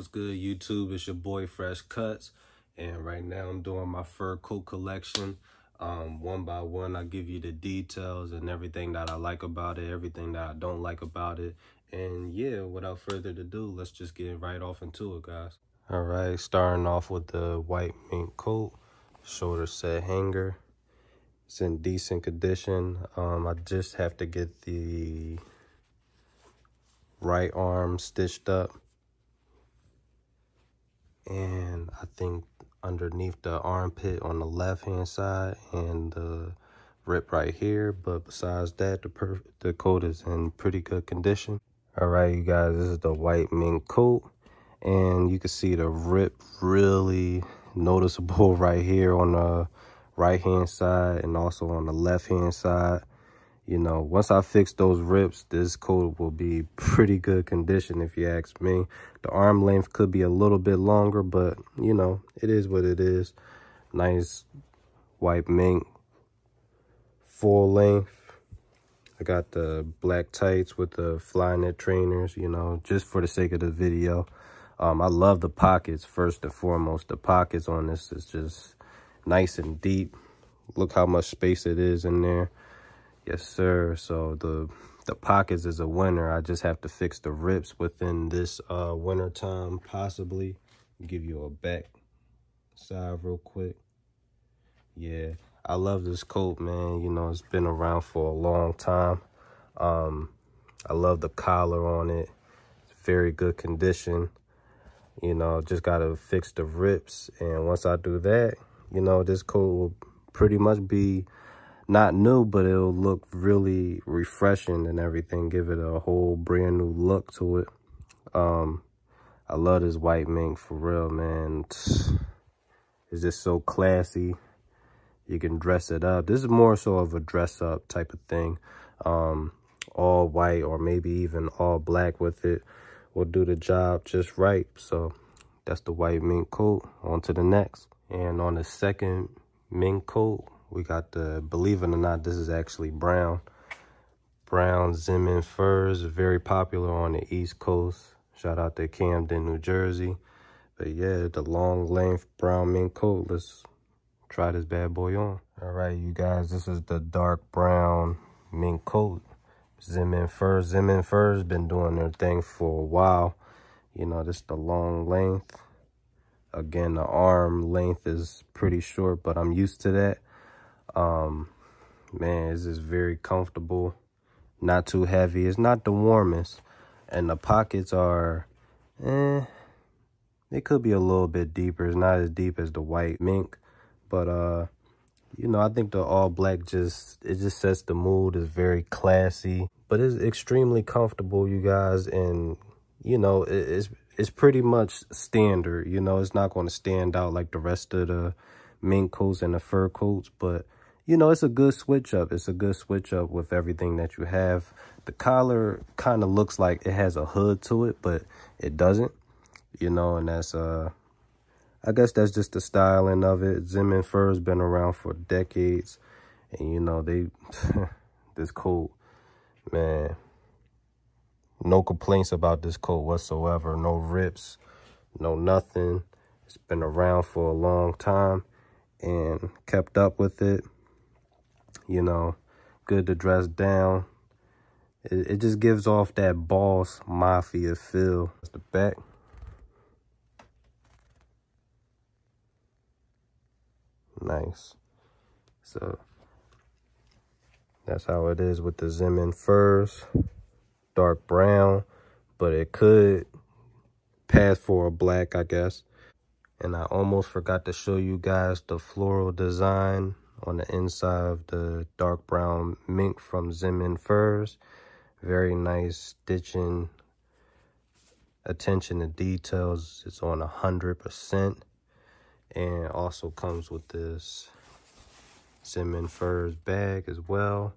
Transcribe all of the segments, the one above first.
What's good, YouTube? It's your boy Freshh Cutz, and right now I'm doing my fur coat collection. Um, one by one, I give you the details and everything that I like about it, everything that I don't like about it. And yeah, without further ado, let's just get right off into it, guys. All right, starting off with the white mink coat, shoulder set hanger. It's in decent condition. Um, I just have to get the right arm stitched up and I think underneath the armpit on the left hand side and the rip right here but besides that the the coat is in pretty good condition. All right you guys this is the white mink coat. And you can see the rip really noticeable right here on the right hand side and also on the left hand side you know, once I fix those rips, this coat will be pretty good condition if you ask me. The arm length could be a little bit longer, but you know, it is what it is. Nice white mink, full length. I got the black tights with the fly Flyknit trainers, you know, just for the sake of the video. Um, I love the pockets, first and foremost. The pockets on this is just nice and deep. Look how much space it is in there. Yes, sir. So the the pockets is a winner. I just have to fix the rips within this uh, winter time, possibly. Give you a back side real quick. Yeah, I love this coat, man. You know, it's been around for a long time. Um, I love the collar on it. It's very good condition. You know, just got to fix the rips. And once I do that, you know, this coat will pretty much be not new, but it'll look really refreshing and everything. Give it a whole brand new look to it. Um, I love this white mink for real, man. It's just so classy. You can dress it up. This is more so of a dress up type of thing. Um, all white or maybe even all black with it will do the job just right. So that's the white mink coat. On to the next. And on the second mink coat, we got the, believe it or not, this is actually brown. Brown Zinman furs, very popular on the East Coast. Shout out to Camden, New Jersey. But yeah, the long length brown mink coat. Let's try this bad boy on. All right, you guys, this is the dark brown mink coat. Zinman furs. Zinman furs been doing their thing for a while. You know, this the long length. Again, the arm length is pretty short, but I'm used to that. Um, man, it's just very comfortable. Not too heavy. It's not the warmest. And the pockets are, eh, it could be a little bit deeper. It's not as deep as the white mink. But, uh, you know, I think the all black just, it just sets the mood. It's very classy. But it's extremely comfortable, you guys. And, you know, it, it's, it's pretty much standard. You know, it's not going to stand out like the rest of the mink coats and the fur coats. But you know, it's a good switch up. It's a good switch up with everything that you have. The collar kind of looks like it has a hood to it, but it doesn't, you know, and that's, uh, I guess that's just the styling of it. Zinman fur's been around for decades, and you know, they, this coat, man, no complaints about this coat whatsoever. No rips, no nothing. It's been around for a long time and kept up with it you know, good to dress down. It, it just gives off that boss mafia feel. That's the back. Nice. So that's how it is with the Zinman furs. Dark brown, but it could pass for a black, I guess. And I almost forgot to show you guys the floral design on the inside of the dark brown mink from Zinman Furs. Very nice stitching, attention to details. It's on 100% and also comes with this Zinman Furs bag as well.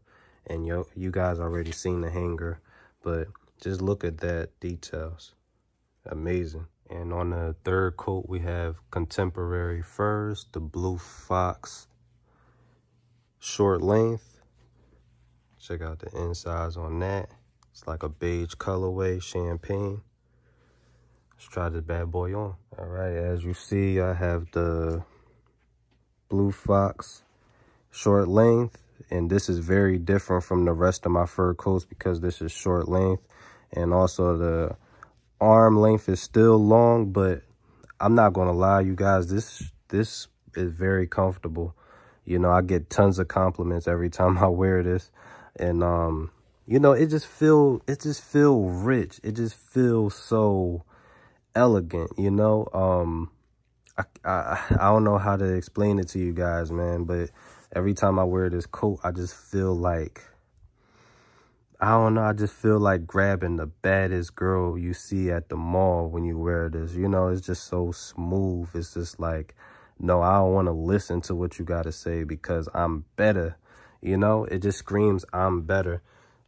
And you, you guys already seen the hanger, but just look at that details. Amazing. And on the third coat, we have Contemporary Furs, the Blue Fox short length. Check out the insides on that. It's like a beige colorway, champagne. Let's try this bad boy on. All right, as you see, I have the Blue Fox short length. And this is very different from the rest of my fur coats because this is short length. And also the arm length is still long, but I'm not going to lie, you guys, this, this is very comfortable. You know, I get tons of compliments every time I wear this. And, um, you know, it just feel, it just feel rich. It just feels so elegant, you know? Um, I, I, I don't know how to explain it to you guys, man, but every time I wear this coat, I just feel like, I don't know, I just feel like grabbing the baddest girl you see at the mall when you wear this. You know, it's just so smooth. It's just like, no, I don't want to listen to what you got to say because I'm better. You know, it just screams, I'm better.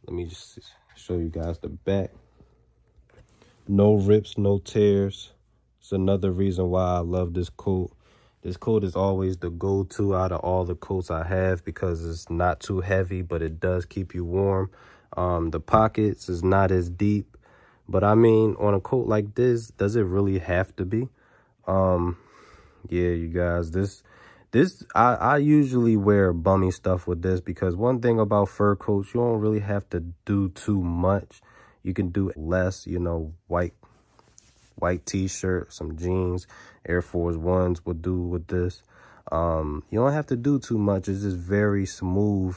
Let me just show you guys the back. No rips, no tears. It's another reason why I love this coat. This coat is always the go-to out of all the coats I have because it's not too heavy, but it does keep you warm. Um, the pockets is not as deep, but I mean, on a coat like this, does it really have to be? Um, yeah, you guys, this, this, I, I usually wear bummy stuff with this because one thing about fur coats, you don't really have to do too much. You can do less, you know, white white t-shirt, some jeans, Air Force Ones would do with this. Um, you don't have to do too much. It's just very smooth.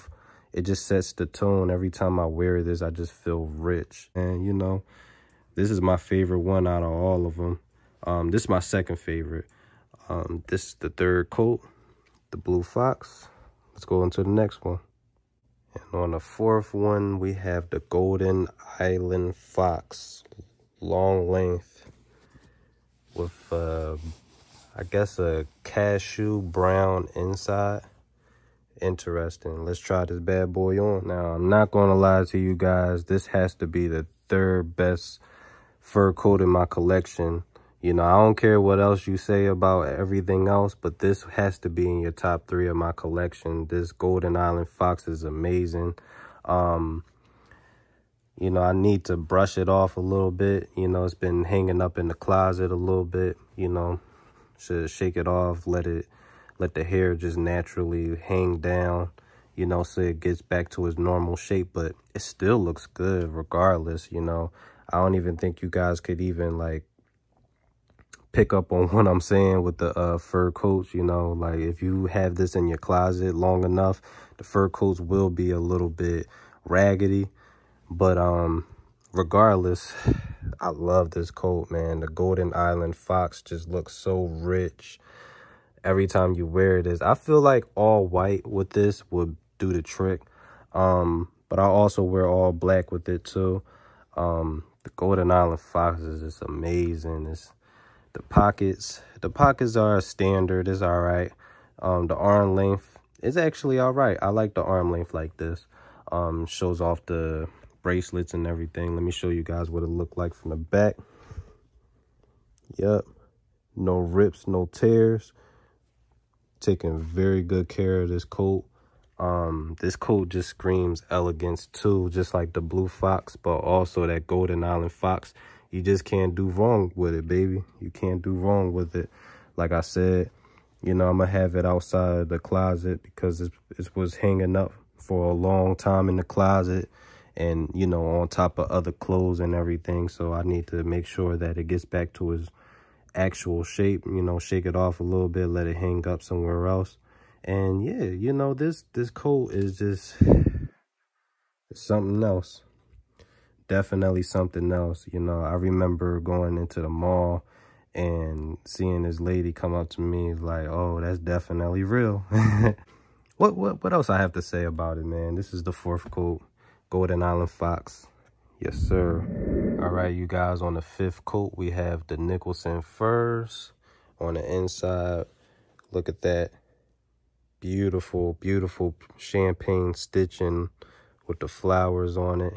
It just sets the tone. Every time I wear this, I just feel rich. And, you know, this is my favorite one out of all of them. Um, this is my second favorite. Um, this is the third coat, the Blue Fox. Let's go into the next one. And on the fourth one, we have the Golden Island Fox. Long length with, uh, I guess, a cashew brown inside. Interesting. Let's try this bad boy on. Now, I'm not going to lie to you guys. This has to be the third best fur coat in my collection. You know, I don't care what else you say about everything else, but this has to be in your top three of my collection. This Golden Island Fox is amazing. Um, you know, I need to brush it off a little bit. You know, it's been hanging up in the closet a little bit, you know, should shake it off, let it, let the hair just naturally hang down, you know, so it gets back to its normal shape, but it still looks good regardless, you know. I don't even think you guys could even like pick up on what I'm saying with the uh, fur coats, you know, like if you have this in your closet long enough, the fur coats will be a little bit raggedy but um, regardless, I love this coat, man. The Golden Island Fox just looks so rich every time you wear this. I feel like all white with this would do the trick. Um, but I also wear all black with it too. Um, the Golden Island Fox is just amazing. It's the pockets. The pockets are standard. It's all right. Um, the arm length is actually all right. I like the arm length like this. Um, shows off the bracelets and everything. Let me show you guys what it looked like from the back. Yep. No rips, no tears. Taking very good care of this coat. Um, this coat just screams elegance too, just like the Blue Fox, but also that Golden Island Fox. You just can't do wrong with it, baby. You can't do wrong with it. Like I said, you know, I'm going to have it outside the closet because it, it was hanging up for a long time in the closet and you know on top of other clothes and everything so i need to make sure that it gets back to its actual shape you know shake it off a little bit let it hang up somewhere else and yeah you know this this coat is just something else definitely something else you know i remember going into the mall and seeing this lady come up to me like oh that's definitely real what what what else i have to say about it man this is the fourth coat Golden Island Fox. Yes, sir. All right, you guys, on the fifth coat, we have the Nicholson Furs on the inside. Look at that. Beautiful, beautiful champagne stitching with the flowers on it.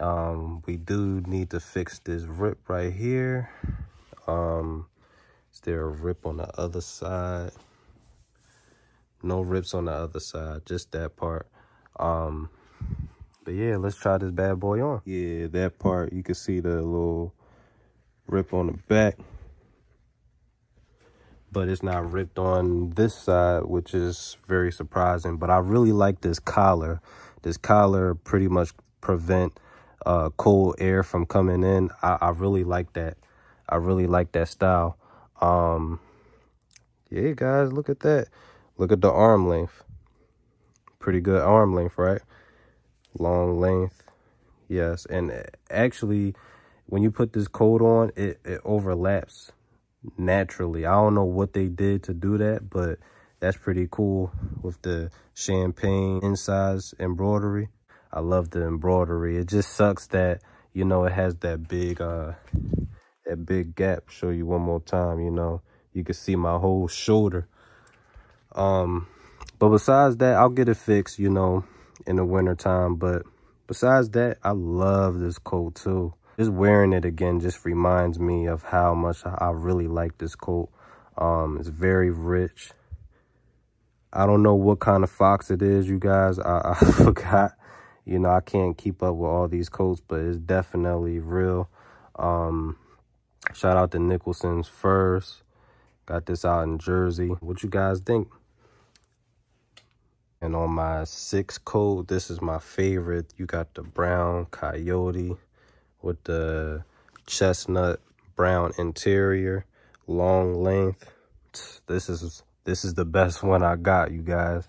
Um, we do need to fix this rip right here. Um, is there a rip on the other side? No rips on the other side, just that part. Um, but yeah, let's try this bad boy on. Yeah, that part, you can see the little Rip on the back. But it's not ripped on this side, which is very surprising. But I really like this collar. This collar pretty much prevent uh, cold air from coming in. I, I really like that. I really like that style. Um, yeah, guys, look at that. Look at the arm length. Pretty good arm length, right? Long length. Yes, and actually, when you put this coat on, it, it overlaps naturally. I don't know what they did to do that, but that's pretty cool with the champagne insides embroidery. I love the embroidery. It just sucks that, you know, it has that big, uh, that big gap. Show you one more time, you know, you can see my whole shoulder. Um, but besides that, I'll get it fixed, you know, in the winter time. But besides that, I love this coat too. Just wearing it again just reminds me of how much I really like this coat. Um, it's very rich. I don't know what kind of fox it is, you guys. I, I forgot. You know, I can't keep up with all these coats, but it's definitely real. Um, shout out to Nicholson's Furs. Got this out in Jersey. What you guys think? And on my sixth coat, this is my favorite. You got the brown coyote with the chestnut brown interior, long length. This is this is the best one I got, you guys.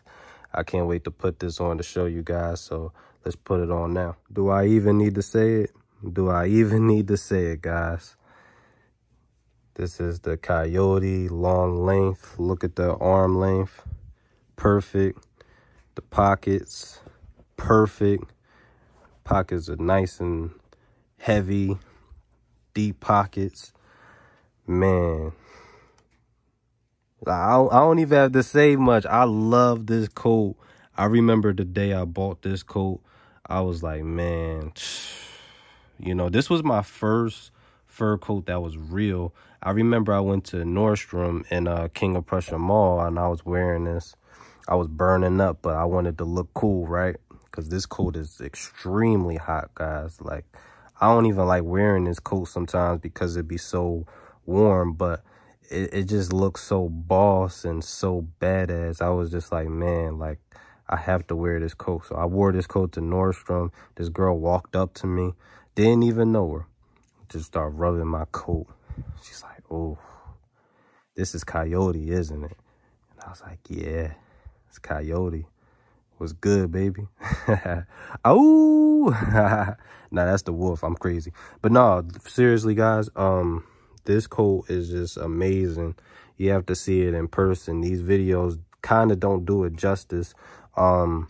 I can't wait to put this on to show you guys. So let's put it on now. Do I even need to say it? Do I even need to say it, guys? This is the Coyote long length. Look at the arm length. Perfect. The pockets, perfect. Pockets are nice and heavy, deep pockets. Man, I don't, even have to say much. I love this coat. I remember the day I bought this coat. I was like, man, you know, this was my first fur coat that was real. I remember I went to Nordstrom in uh, King of Prussia Mall and I was wearing this. I was burning up, but I wanted to look cool, right? Because this coat is extremely hot, guys. Like, I don't even like wearing this coat sometimes because it'd be so warm, but it, it just looks so boss and so badass. I was just like, man, like, I have to wear this coat. So I wore this coat to Nordstrom. This girl walked up to me, didn't even know her. Just start rubbing my coat. She's like, oh, this is Coyote, isn't it? And I was like, yeah. It's Coyote. What's good, baby? oh, nah, that's the wolf. I'm crazy. But no, seriously, guys, um, this coat is just amazing. You have to see it in person. These videos kind of don't do it justice. Um,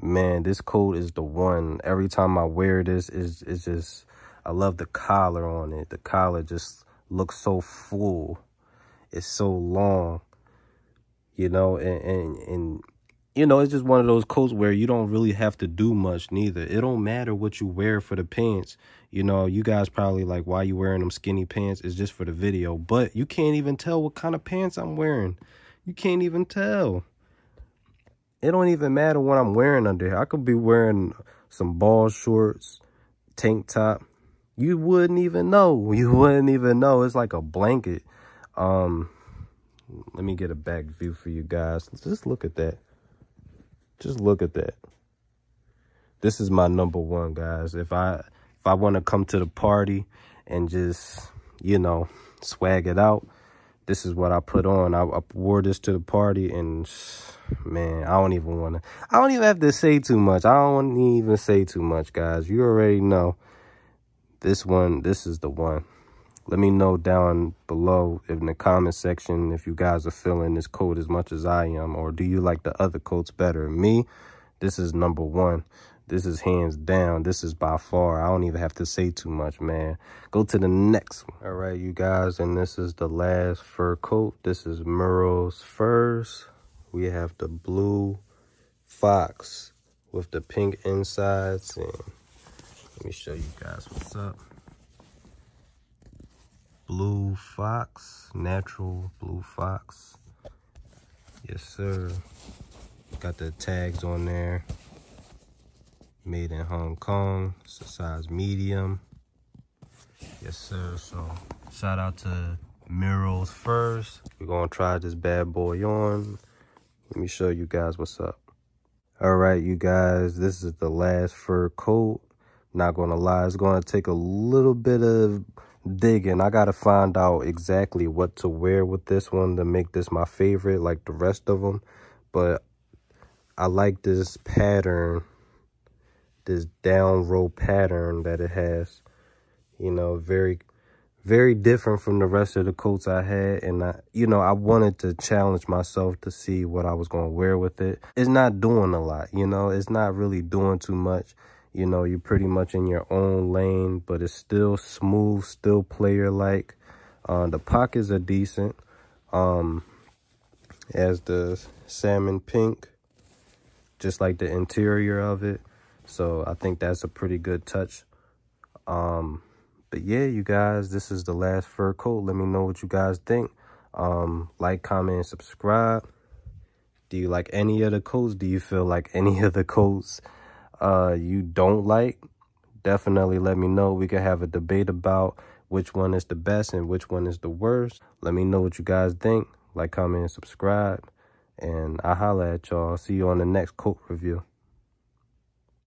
man, this coat is the one. Every time I wear this, is it's just, I love the collar on it. The collar just looks so full. It's so long you know, and, and, and, you know, it's just one of those coats where you don't really have to do much neither. It don't matter what you wear for the pants. You know, you guys probably like, why you wearing them skinny pants? It's just for the video. But you can't even tell what kind of pants I'm wearing. You can't even tell. It don't even matter what I'm wearing under here. I could be wearing some ball shorts, tank top. You wouldn't even know. You wouldn't even know. It's like a blanket. Um, let me get a back view for you guys. Just look at that. Just look at that. This is my number one, guys. If I if I want to come to the party and just, you know, swag it out, this is what I put on. I, I wore this to the party and man, I don't even want to, I don't even have to say too much. I don't even say too much, guys. You already know this one, this is the one let me know down below in the comment section if you guys are feeling this coat as much as I am or do you like the other coats better? Me, this is number one. This is hands down. This is by far. I don't even have to say too much, man. Go to the next one. All right, you guys, and this is the last fur coat. This is Merrell's Furs. We have the blue fox with the pink insides. And let me show you guys what's up blue fox natural blue fox yes sir got the tags on there made in hong kong it's a size medium Yes, sir. So shout out to Miro's first. We're gonna try this bad boy on. Let me show you guys what's up. All right, you guys, this is the last fur coat. Not gonna lie, it's gonna take a little bit of digging. I gotta find out exactly what to wear with this one to make this my favorite, like the rest of them. But I like this pattern, this down row pattern that it has. You know, very very different from the rest of the coats I had. And, I, you know, I wanted to challenge myself to see what I was going to wear with it. It's not doing a lot, you know, it's not really doing too much. You know, you're pretty much in your own lane, but it's still smooth, still player-like. Uh, the pockets are decent. Um, as the salmon pink, just like the interior of it. So I think that's a pretty good touch. Um, but yeah, you guys, this is the last fur coat. Let me know what you guys think. Um, like, comment, subscribe. Do you like any of the coats? Do you feel like any of the coats uh, you don't like? Definitely let me know. We can have a debate about which one is the best and which one is the worst. Let me know what you guys think. Like, comment, and subscribe. And I holla at y'all. See you on the next coat review.